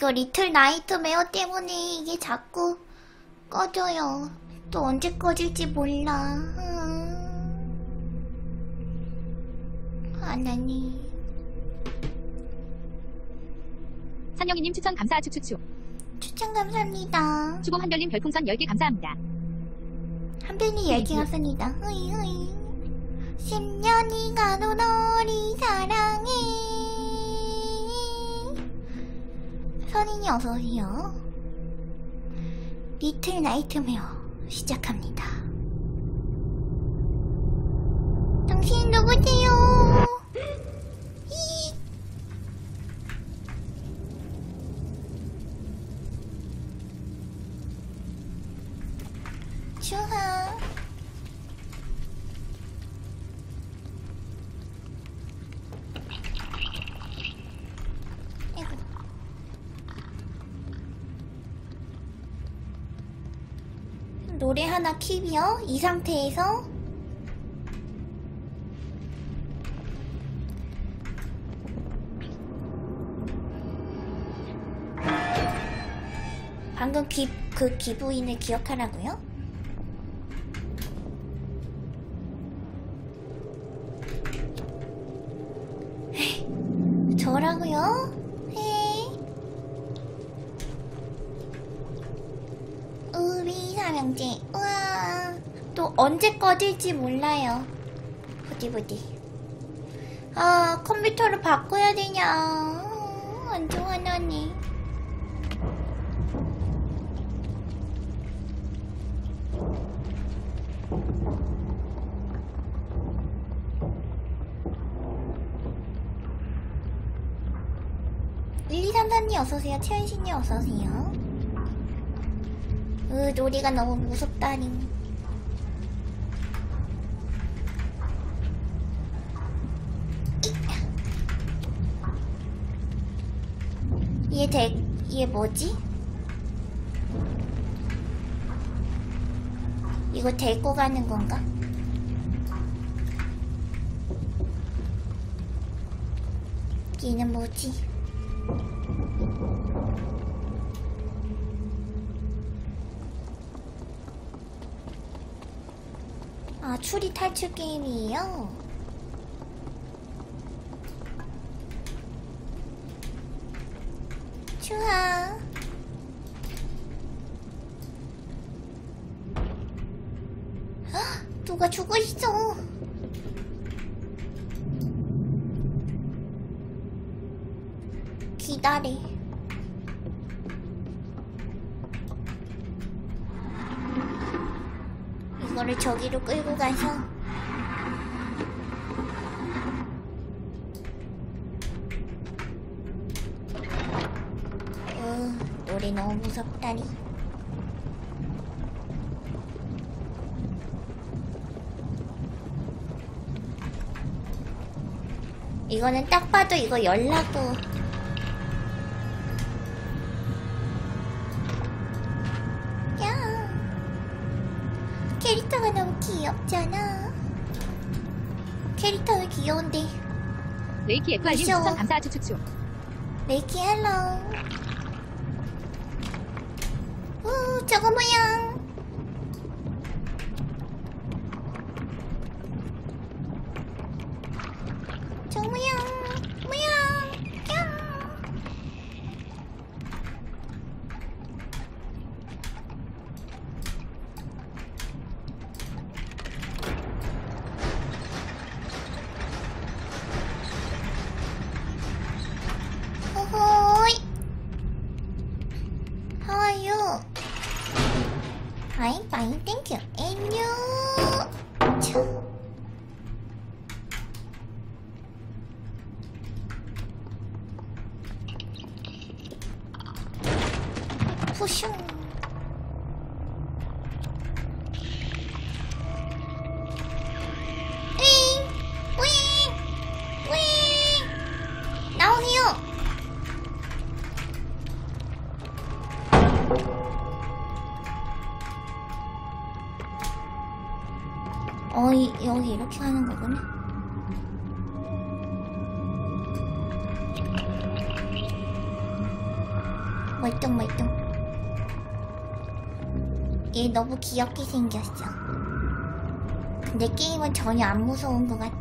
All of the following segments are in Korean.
아, 이거 리틀 나이트메어 때문에 이게 자꾸 꺼져요. 또 언제 꺼질지 몰라. 음. 하나님. 산영이님 추천 감사 추추추. 추천 감사합니다. 추공 한별님 별풍선 10개 감사합니다. 한편이 열기 감사합니다. 흐이 흐이. 10년이 가도 너리 사랑해. 선인이 어서오세요. 리틀 나이트메어 시작합니다. 당신 누구세요? 이. 주하. 아이고. 하나 킵이요? 이 상태에서 방금 기, 그 기부인을 기억하라고요? 저라고요? 네. 우리 우와 또 언제 꺼질지 몰라요 부디부디 아 컴퓨터를 바꿔야 되냐 어, 안 좋아하니 일 2, 3, 4님 어서오세요. 최현신님 어서오세요. 으, 놀이가 너무 무섭다니. 얘 대, 얘 뭐지? 이거 데리고 가는 건가? 얘는 뭐지? 아, 추리 탈출 게임이에요? 추하. 헉, 누가 죽어 있어. 기다려. 이거를 저기로 끌고 가서 어, 너무 무섭다니 이거는 딱 봐도 이거 열라고 야 캐릭터가 너무 귀엽잖아. 캐릭터는 귀여운데. 레이키 귀여워. 추천 감사 추추추. 레이키 hello. 우, 저거 뭐야? 저거 뭐 어, 이, 여기 이렇게 하는 거구나. 멀뚱멀뚱. 얘 너무 귀엽게 생겼어. 근데 게임은 전혀 안 무서운 것 같아.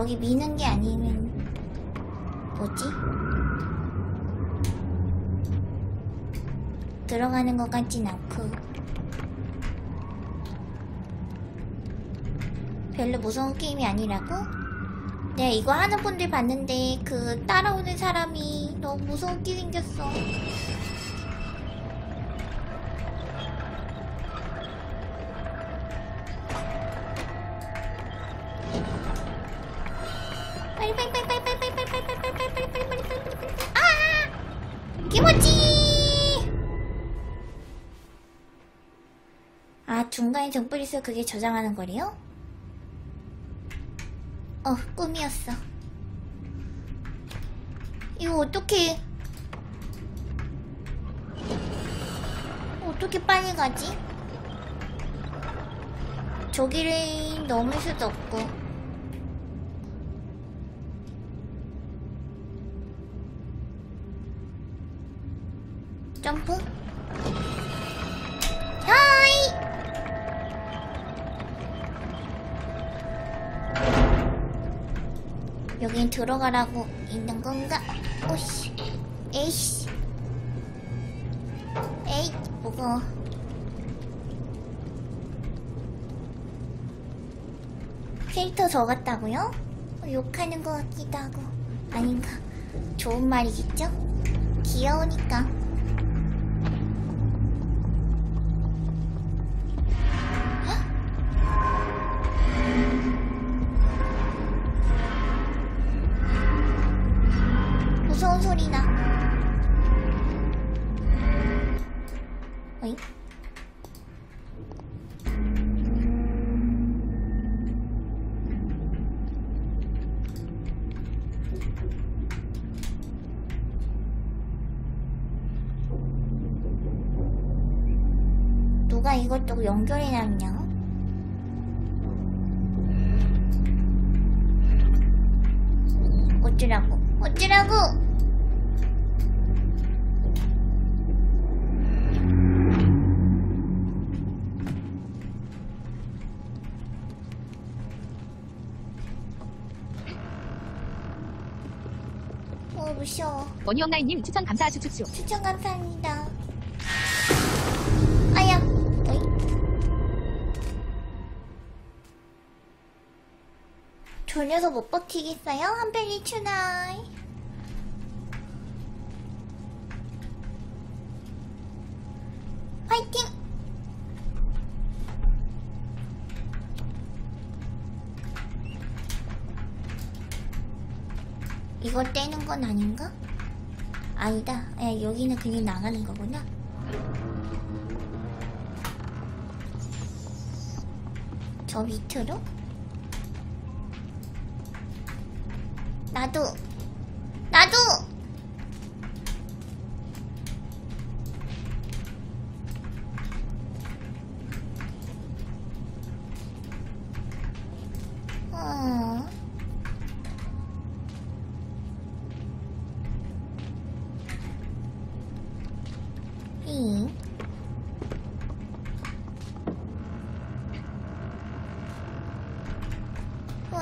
저기 미는 게 아니면, 뭐지? 들어가는 것 같진 않고. 별로 무서운 게임이 아니라고? 내가 이거 하는 분들 봤는데 그 따라오는 사람이 너무 무섭게 생겼어. 있어 그게 저장하는 거래요? 어, 꿈이었어. 이거 어떻게 어떻게 빨리 가지? 저기를 넘을 수도 없고. 점프? 여긴 들어가라고 있는 건가? 오씨, 에이씨, 에이, 무거워. 캐릭터 적었다고요? 어, 욕하는 것 같기도 하고 아닌가? 좋은 말이겠죠? 귀여우니까. 무서운 소리 나. 어이? 누가 이것저것 연결해놨냐? 원희엄나인님 추천 감사 추추추. 추천 감사합니다 아야 어이. 졸려서 못 버티겠어요? 한벨리 추나이 화이팅! 이거 떼는 건 아닌가? 아니다. 야, 여기는 그냥 나가는 거구나. 저 밑으로? 나도!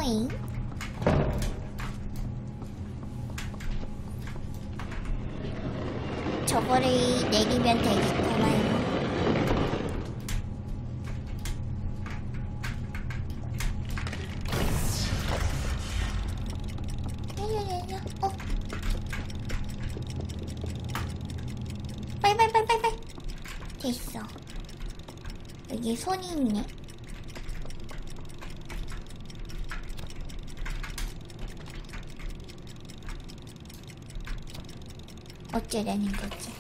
호잉. 저거를 내리면. 야야야야, 어. 빨빨빨빨빨. 됐어. 여기 손이 있네. 어쩌라는 거지?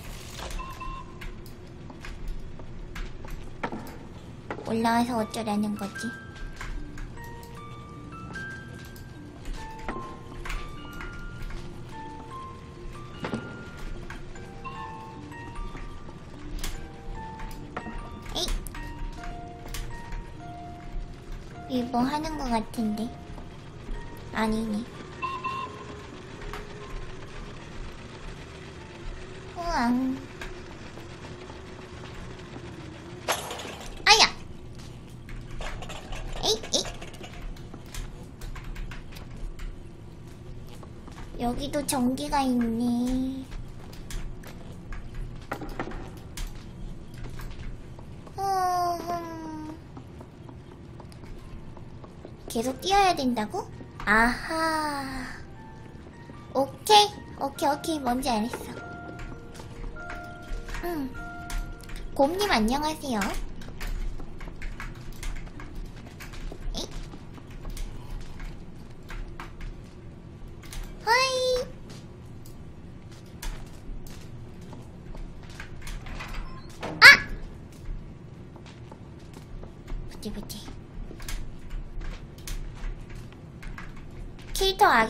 올라와서 어쩌라는 거지? 뭐 하는 것 같은데 아니네 전기가 있네. 음. 계속 뛰어야 된다고? 아하. 오케이. 오케이, 오케이. 뭔지 알겠어. 응. 곰님 안녕하세요.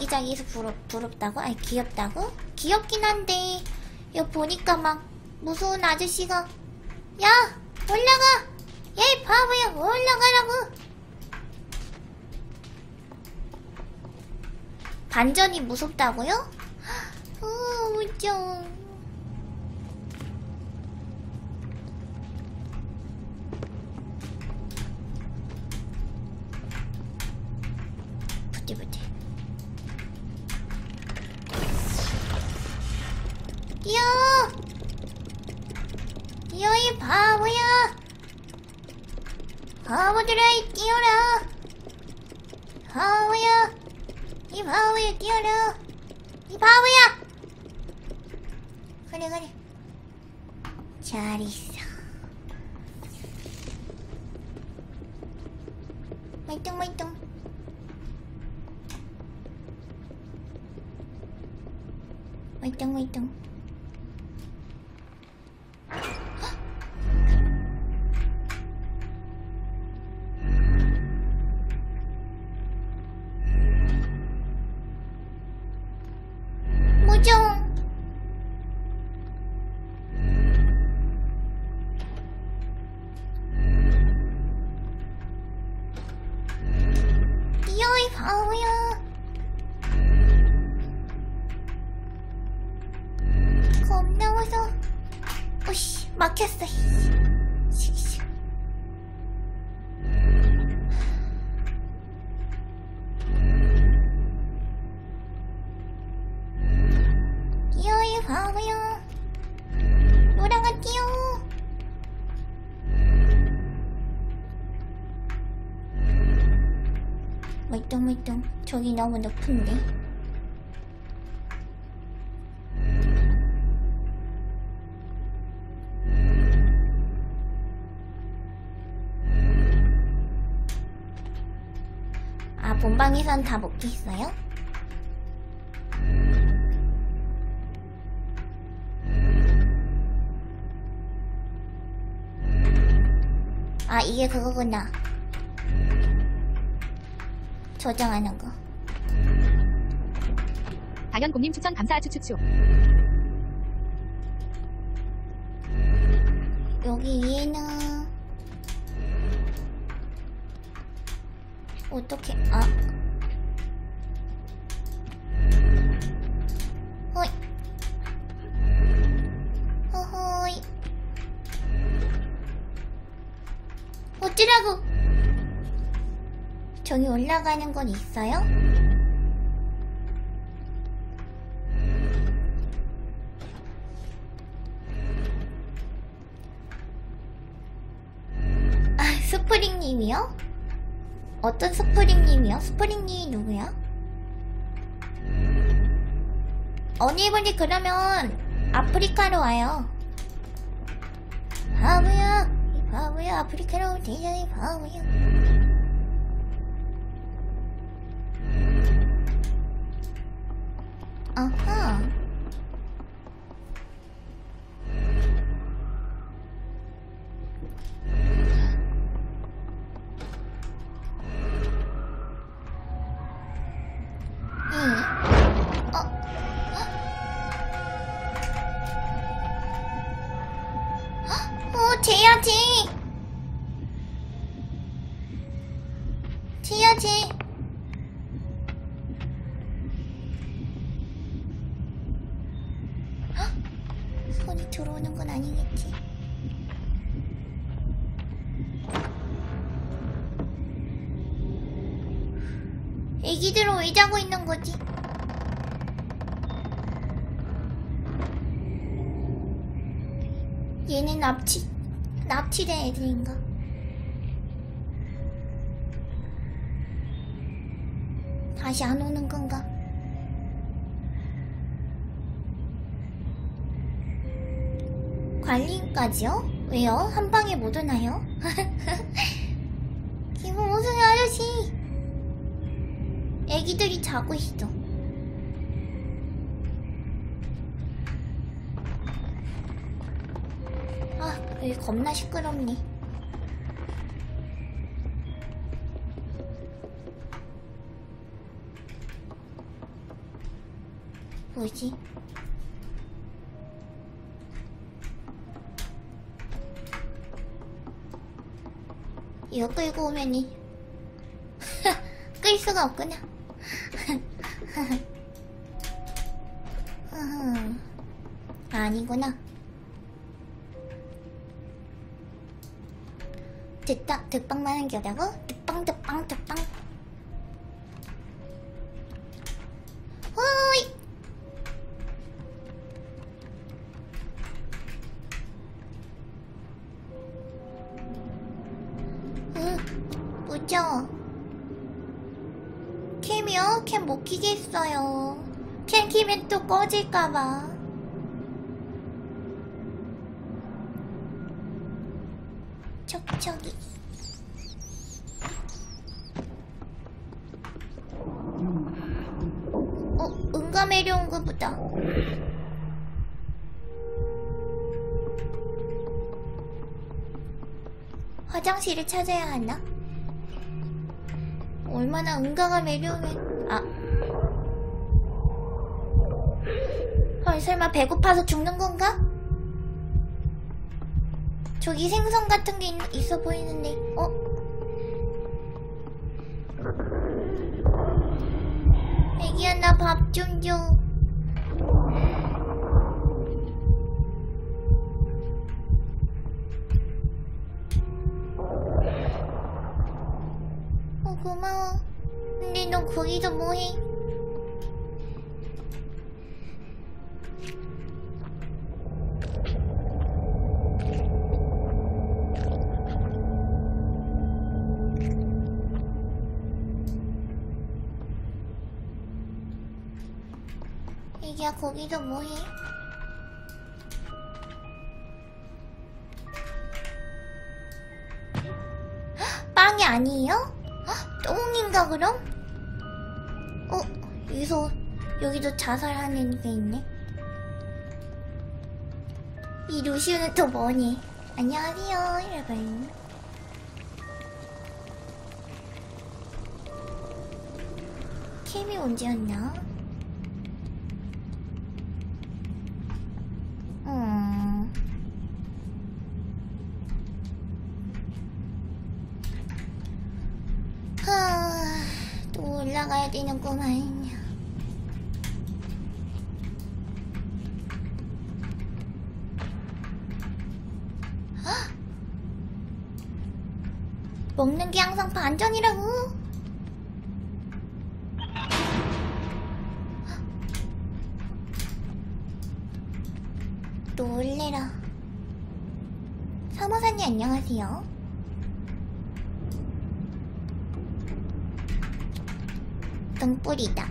캐릭터 아기자기해서 부럽, 부럽다고? 아니, 귀엽다고? 귀엽긴 한데, 이거 보니까 막, 무서운 아저씨가, 야! 올라가! 야, 이 바보야! 올라가라고! 반전이 무섭다고요? 어, 무서 멀뚱멀뚱. 저기 너무 높은데. 아, 본방에선 다 먹겠어요? 아, 이게 그거구나. 저장하는 거. 당연곰님 추천 감사 추추추. 여기 위에는 어떻게 아 호이 호호이 어찌라고 저기 올라가는 건 있어요? 아, 스프링님이요? 어떤 스프링님이요? 스프링님이 누구야? 언니분이 그러면 아프리카로 와요. 바보야, 이 바보야, 아프리카로 올 테냐, 이 바보야. 아하. 납치, 납치된 애들인가? 다시 안 오는 건가? 관리인까지요? 왜요? 한 방에 못 오나요? 기분 무슨 아저씨! 애기들이 자고 있어. 아, 여기 겁나 시끄럽네. 뭐지? 이거 끌고 오면이 끌 수가 없구나. 음, 아니구나. 듣다, 듣빵만 한 겨라고? 듣빵, 듣빵, 듣빵. 호이! 으, 무서워. 캠이요? 캠 못 키겠어요. 캠 키면 또 꺼질까봐. 화장실을 찾아야 하나? 얼마나 응가가 매려오면 아 헐, 설마 배고파서 죽는 건가? 저기 생선 같은 게 있, 있어 보이는데 어? 애기야 나 밥 좀 줘. 너 거기서 뭐해? 애기야 거기서 뭐해? 헉, 빵이 아니에요? 헉, 똥인가 그럼? 어 여기서 여기도 자살하는 게 있네. 이 루시오는 또 뭐니? 안녕하세요 여러분. 캠이 언제였나? 음. 하, 또 올라가야 되는구만. 헉! 먹는 게 항상 반전이라고. 놀래라. 사모사님 안녕하세요. 등불이다.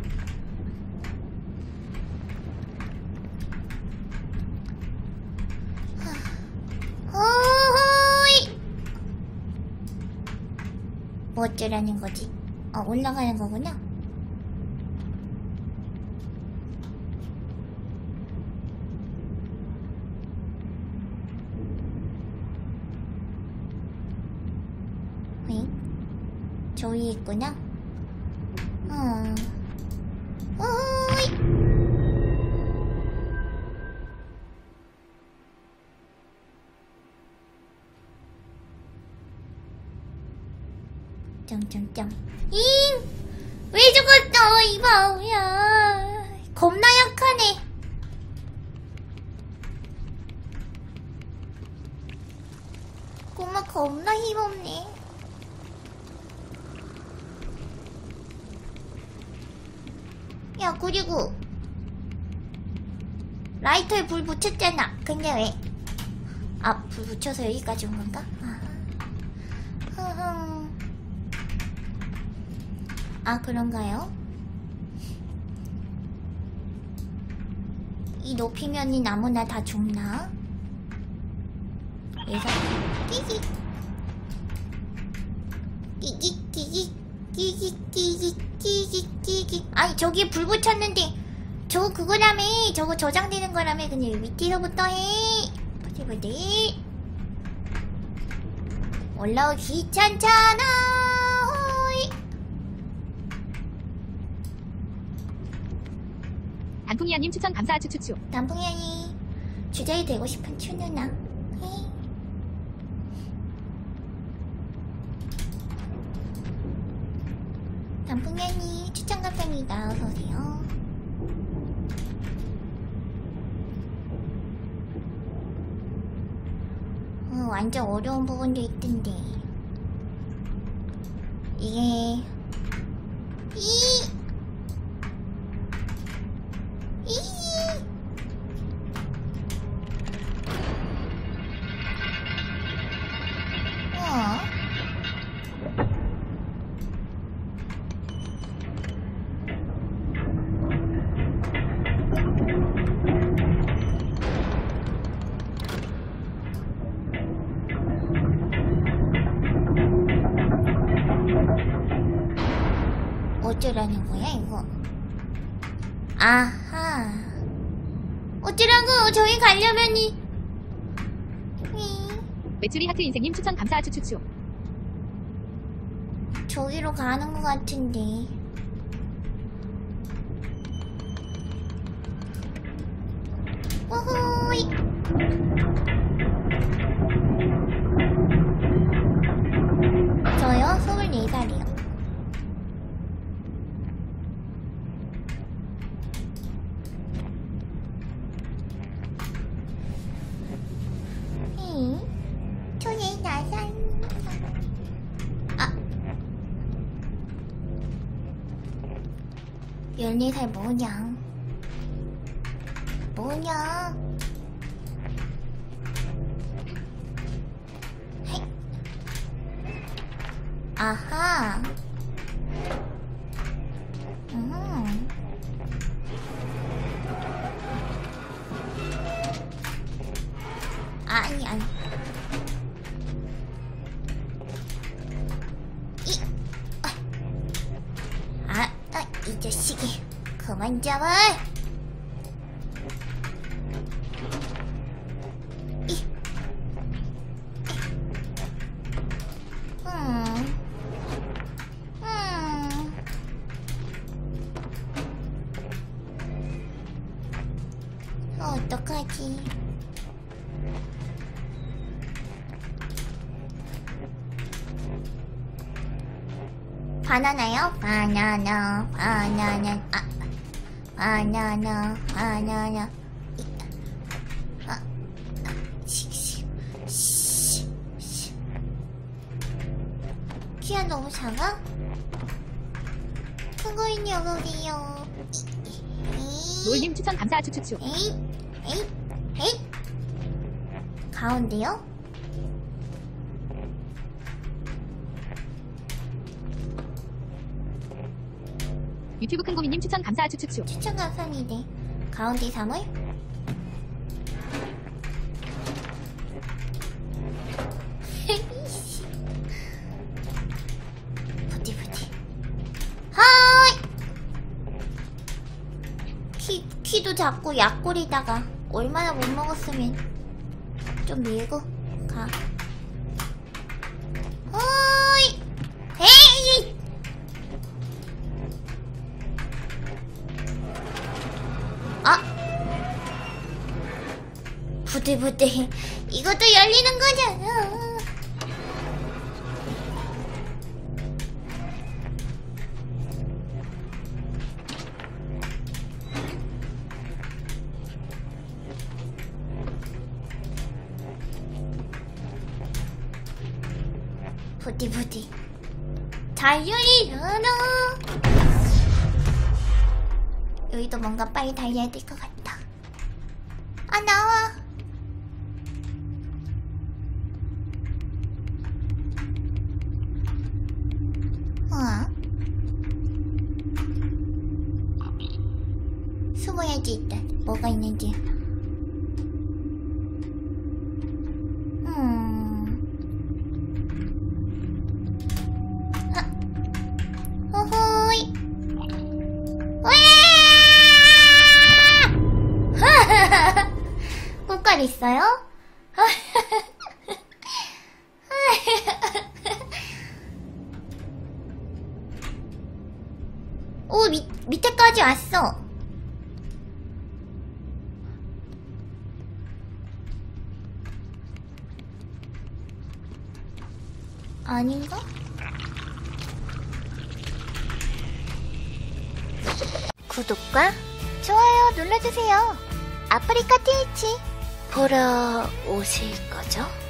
호호이! 뭐 어쩌라는 거지? 어, 올라가는 거구나. 응? 저기 있구나. 어. 오 짱짱짱. 잉! 왜 죽었어, 이 바우야. 겁나 약하네. 꼬마 겁나 힘없네. 야, 그리고. 라이터에 불 붙였잖아. 근데 왜? 아, 불 붙여서 여기까지 온 건가? 아, 그런가요? 이 높이면이 아무나 다 죽나? 예상 끼기. 끼기 끼기 끼기 끼기 끼기 끼기. 아니 저기에 불 붙였는데. 저거 그거라며. 저거 저장되는 거라며. 그냥 밑에서부터 해. 부디부디 올라오기 귀찮잖아 호이. 단풍이야님 추천 감사 추추추. 남풍현이 주제에 되고 싶은 추누나 헤이. 남풍현이 추천 감사합니다 어서 오세요 어, 완전 어려운 부분도 있던데 이게 이 이. 추천 감사 추추추. 저기로 가는 것 같은데. 오호이. 14살 뭐냐? 뭐냐? 헤이. 아하. 음. 아 만 잡아! 이. 음. 음. 어떡하지? 바나나요? 바나나, 바나나, 아, 바나나, 바나나. 이, 아, 시, 시, 시, 시. 키가 너무 작아? 큰거 있냐, 거기요. 노을님 추천 감사 추추추. 에잇, 에잇, 에잇. 가운데요? 유튜브 큰고미님 추천 감사 추추추. 추천 감사합니다. 가운데 3월? 부디 부디. 하이. 키 키도 작고 약골이다가 얼마나 못 먹었으면 좀 밀고 부들부들. 이것도 열리는 거잖아. 보디. 자유리 루루. 여기도 뭔가 빨리 달려야 될 것 같다. 아, 있어요? 아프리카 TH 보러 오실 거죠?